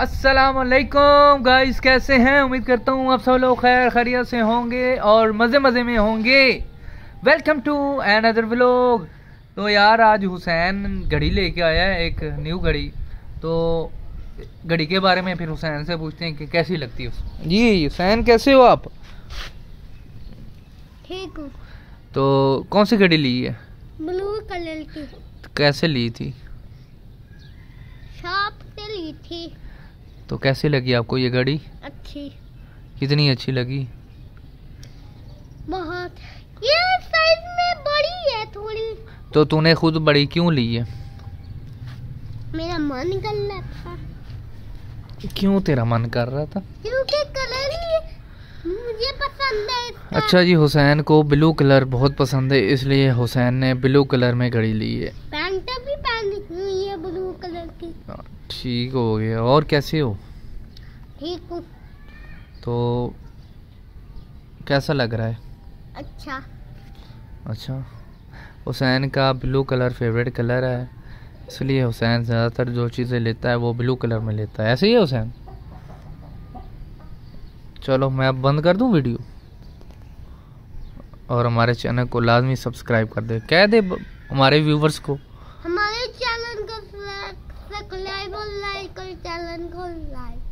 असलकुम गाइस कैसे हैं? उम्मीद करता हूँ आप सब लोग खैर खैरियत से होंगे और मज़े मज़े में होंगे। Welcome to another vlog तो यार आज हुसैन घड़ी लेके आया है एक न्यू घड़ी। तो घड़ी के बारे में फिर हुसैन से पूछते हैं कि कैसी लगती है जी हुसैन कैसे हो आप? ठीक हूँ। तो कौन सी घड़ी ली है? ब्लू कलर की। कैसे ली थी? शॉप से ली थी। तो कैसी लगी आपको ये घड़ी अच्छी। कितनी अच्छी लगी? बहुत। ये साइज़ में बड़ी है थोड़ी। तो तूने खुद बड़ी क्यों ली है? मेरा मन कर रहा था। क्यों तेरा मन कर रहा था? क्योंकि कलर ही मुझे पसंद है इसका। अच्छा जी हुसैन को ब्लू कलर बहुत पसंद है इसलिए हुसैन ने ब्लू कलर में घड़ी ली है। ब्लू कलर की। ठीक हो गया। और कैसे हो? ठीक हूँ। तो कैसा लग रहा है? अच्छा। अच्छा। हुसैन का ब्लू कलर फेवरेट कलर है इसलिए हुसैन ज़्यादातर जो चीज़ें लेता है वो ब्लू कलर में लेता है। ऐसे ही है हुसैन? चलो मैं अब बंद कर दूँ वीडियो? और हमारे चैनल को लाजमी सब्सक्राइब कर दे। कह दे हमारे व्यूवर्स को। I will go to Dylan, go live.